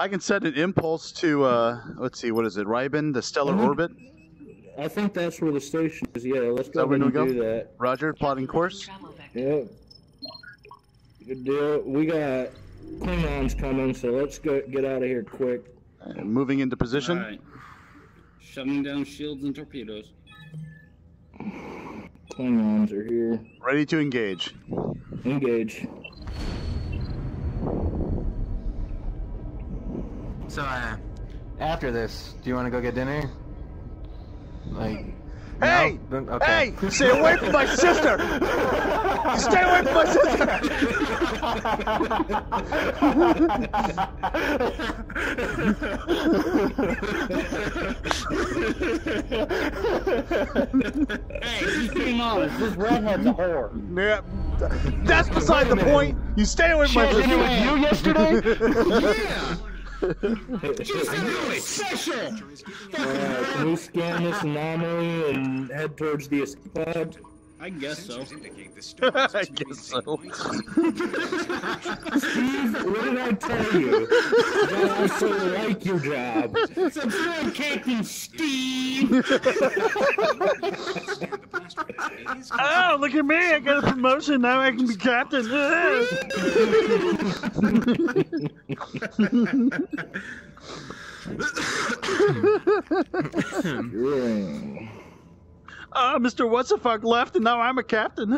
I can set an impulse to uh, let's see, what is it, Rybin, the stellar Mhm. orbit. I think that's where the station is. Yeah, let's go where ahead and go? do that. Roger, plotting course. Travel vector. Yep. Good deal. We got Klingons coming, so let's go get out of here quick. Uh, moving into position. Alright. Shutting down shields and torpedoes. Klingons are here. Ready to engage. Engage. So, uh, after this, do you want to go get dinner? Like, Hey! no? Okay. Hey! Stay away from my sister! Stay away from my sister! Hey, just being honest, this redhead's a whore. sister! Yeah, that's beside the point. You stay away from my Shit, dinner sister. with you yesterday? Yeah! Just really special! Alright, can we scan this anomaly and head towards the escape pod? I guess so. indicate the storm is I guess so. Steve, what did I tell you? That I so like your job. Subscribe, Captain Steve! near the blast range. Oh, look at me! I got a promotion now. I can be captain. Ring. Oh, Mr. What's the fuck left, and now I'm a captain.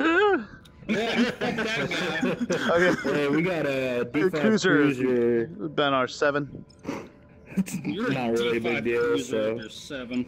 Yeah, fuck that guy. okay. Hey, we got a D5 Cruiser. cruiser. Ben R seven. You're Not a really a D5 big deal, cruiser so- seven.